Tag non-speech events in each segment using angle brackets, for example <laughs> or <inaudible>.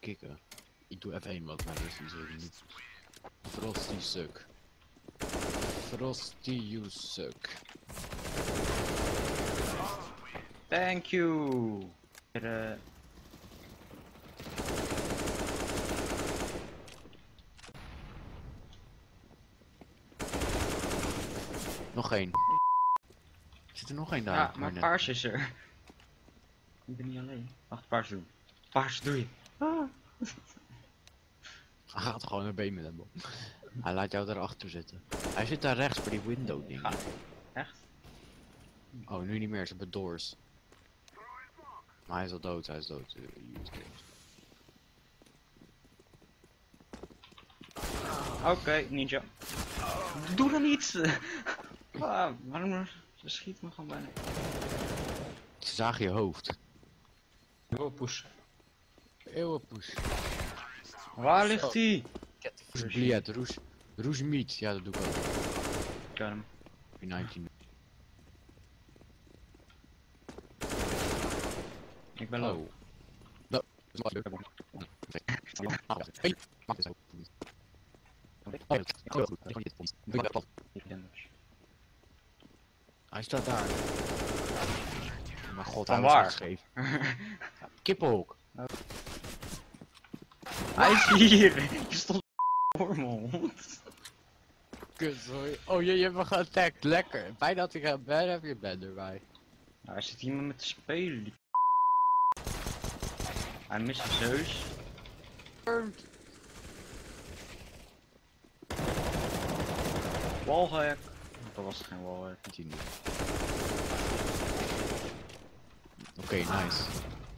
kicken. Ik doe even één wat, maar dat is niet zo niet. Frosty suck. Frosty you suck. Thank you. Er, eh, Nog één. Zit er nog één daar? ja, maar net. paars is er. Ik ben niet alleen. Wacht, paars doen. Paars doe je. Hij gaat gewoon een been met hem op. Hij laat jou daarachter zitten. Hij zit daar rechts bij die window ding. Echt? Oh, nu niet meer, ze hebben doors. Maar hij is al dood, hij is dood. Eh. Oké, ninja. Doe dan iets! <laughs> ah, waarom? Ze schiet me gewoon bijna. Ze zagen je hoofd. Doorpoes. Eeuwenpoes. Waar ligt hij? Roes Bliet, Roes. Roes Meat, ja dat doe ik ook. Ik kan hem. P19. Ik ben low. Oh. Dat is wel leuk. Hey, maak het zo. Oh, dat. Hij staat daar. Oh mijn god, Van hij was waar? Kippenhok. Hij is hier! Je stond voor mijn hond. Kut, sorry. Oh, je, je hebt me geattackt. Lekker. Bijna dat ik aan ben, heb je ben erbij. Nou, hij zit hier met te spelen. die Hij mist zeus. Wallhack. Dat was geen. Continue. Oké, nice.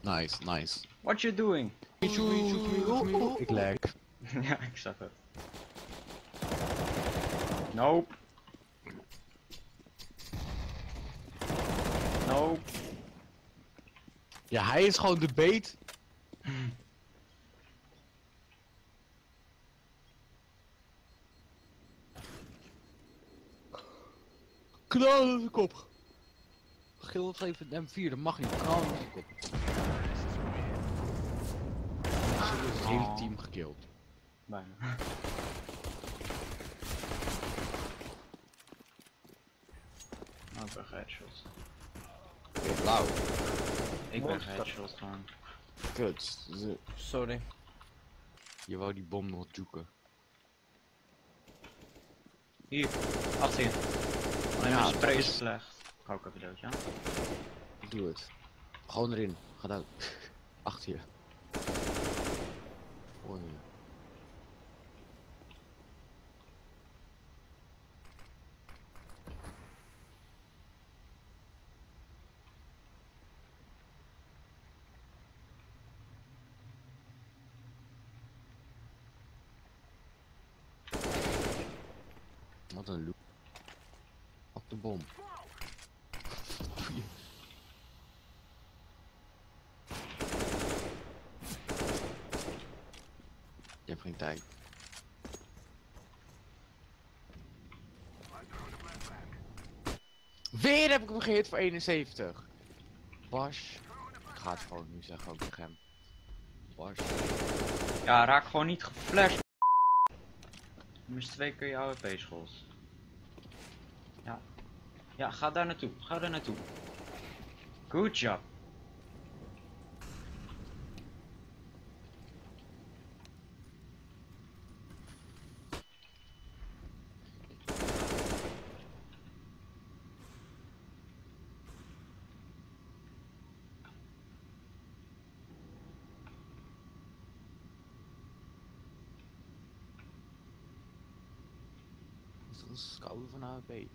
Nice, nice. What you doing? Ik lag. <laughs> ja, ik zag het. Nope. Nope. Ja, hij is gewoon de bait. Knal in de kop. Gil even een M4, dat mag niet. Knal in de kop. Ze hebben het hele Gekillt. Bijna. <laughs> Oh, ik ben geheadshot. Blauw. Ik ben geheadshot gewoon. Kut. Sorry. Je wou die bom nog juken. Hier, achter je. Alleen Ja, mijn spray is slecht. Ik hou ook even dood, ja? Ik doe het. Gewoon erin. Ga dood. <laughs> Achter je. Voor je. Wat een loop. Op de bom. Wat doe je? Je hebt geen tijd. Weer heb ik hem gehit voor 71. Bas. Ik ga het gewoon nu zeggen ook tegen hem. Bas. Ja, raak gewoon niet geflasht. Mis twee keer je AWP schols. Ja. Ja, ga daar naartoe. Ga daar naartoe. Good job. Dat is een schouder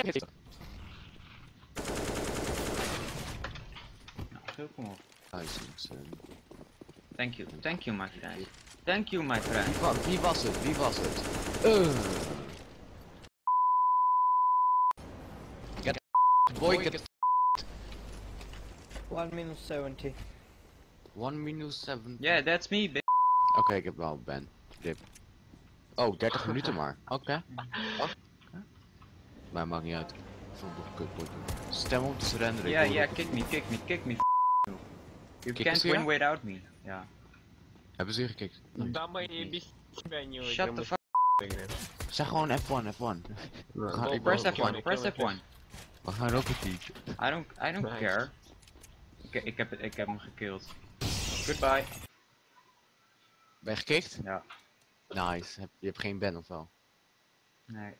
van AWP. AWP. Nou, veel kom op. Duizend. eh. Thank you, thank you my friend. Thank you my friend. Wie, wa- wie was het? Wie was het? Uh. Get boy get One minus 70. one minus seven. Yeah, that's me, bitch. Oké, ik heb wel Ben. Dip. Oh, 30 minuten maar. Oké. Oké. <laughs> Maar maakt niet uit. Zonder kutbord. Stem op te surrender. Ja, ja, kick me, kick me, kick me. You can't win without me. Ja. Hebben ze gekikt? Dan. Shut the fuck. Zeg gewoon F1, F1. We press F1, press F1. We gaan rocket teach. I don't, I don't care. Ik, heb, ik heb hem gekillt. Goodbye. Ben je gekikt? Ja. Nice. Je hebt geen ban of wel? Nee.